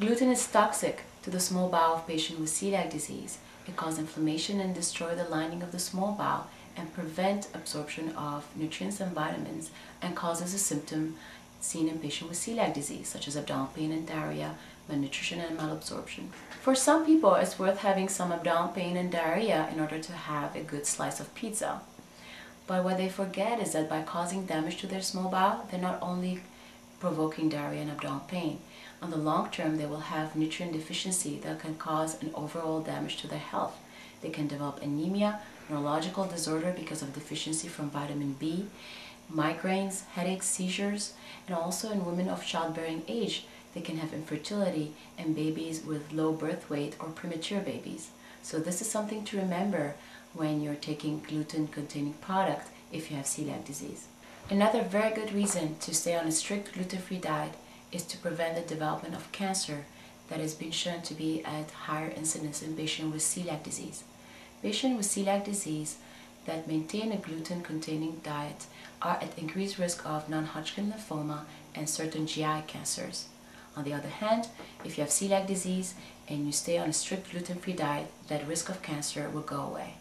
Gluten is toxic to the small bowel of patients with celiac disease. It causes inflammation and destroy the lining of the small bowel and prevent absorption of nutrients and vitamins and causes a symptom seen in patients with celiac disease such as abdominal pain and diarrhea, malnutrition and malabsorption. For some people, it's worth having some abdominal pain and diarrhea in order to have a good slice of pizza. But what they forget is that by causing damage to their small bowel, they're not only provoking diarrhea and abdominal pain. On the long term, they will have nutrient deficiency that can cause an overall damage to their health. They can develop anemia, neurological disorder because of deficiency from vitamin B, migraines, headaches, seizures, and also in women of childbearing age, they can have infertility and babies with low birth weight or premature babies. So this is something to remember when you're taking gluten-containing product if you have celiac disease. Another very good reason to stay on a strict gluten-free diet is to prevent the development of cancer that has been shown to be at higher incidence in patients with celiac disease. Patients with celiac disease that maintain a gluten-containing diet are at increased risk of non-Hodgkin lymphoma and certain GI cancers. On the other hand, if you have celiac disease and you stay on a strict gluten-free diet, that risk of cancer will go away.